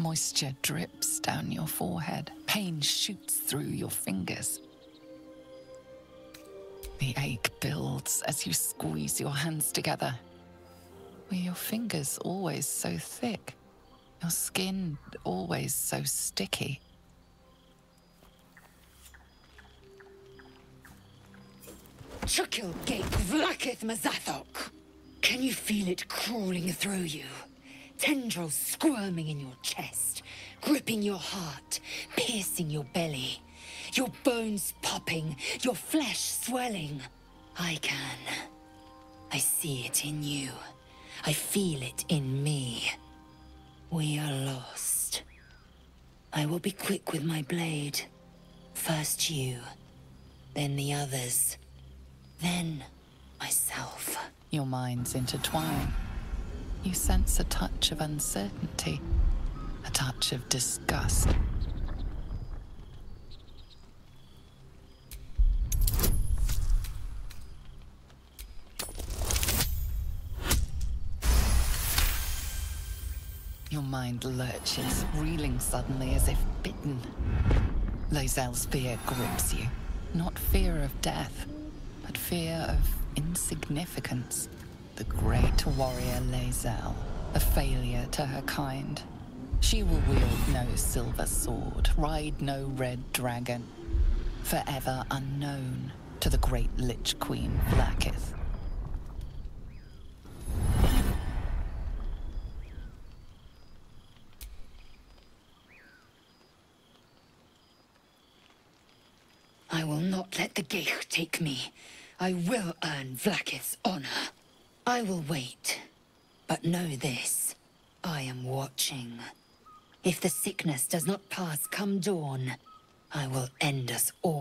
Moisture drips down your forehead. Pain shoots through your fingers. The ache builds as you squeeze your hands together. Were your fingers always so thick? Your skin always so sticky? Chukil Gate Vlaakith Mazathok! Can you feel it crawling through you? Tendrils squirming in your chest, gripping your heart, piercing your belly. Your bones popping, your flesh swelling. I can. I see it in you. I feel it in me. We are lost. I will be quick with my blade. First you, then the others, then myself. Your minds intertwine. You sense a touch of uncertainty, a touch of disgust. Your mind lurches, reeling suddenly as if bitten. Lae'zel's fear grips you. Not fear of death, but fear of insignificance. The great warrior Lae'zel, a failure to her kind. She will wield no silver sword, ride no red dragon. Forever unknown to the great Lich Queen Vlaakith. I will not let the ghaik take me. I will earn Vlaakith's honor. I will wait. But know this. I am watching. If the sickness does not pass come dawn, I will end us all.